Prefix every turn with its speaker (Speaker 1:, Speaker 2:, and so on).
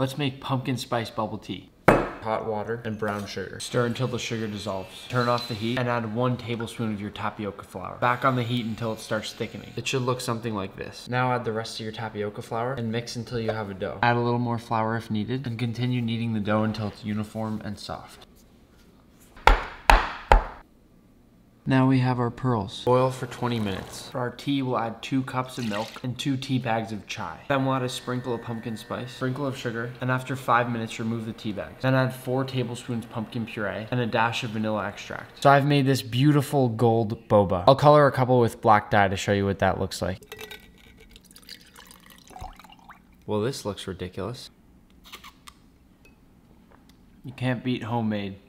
Speaker 1: Let's make pumpkin spice bubble tea. Hot water and brown sugar. Stir until the sugar dissolves. Turn off the heat and add one tablespoon of your tapioca flour. Back on the heat until it starts thickening. It should look something like this. Now add the rest of your tapioca flour and mix until you have a dough. Add a little more flour if needed and continue kneading the dough until it's uniform and soft. Now we have our pearls. Boil for 20 minutes. For our tea, we'll add two cups of milk and two tea bags of chai. Then we'll add a sprinkle of pumpkin spice, sprinkle of sugar, and after five minutes, remove the tea bags. Then add four tablespoons pumpkin puree and a dash of vanilla extract. So I've made this beautiful gold boba. I'll color a couple with black dye to show you what that looks like. Well, this looks ridiculous. You can't beat homemade.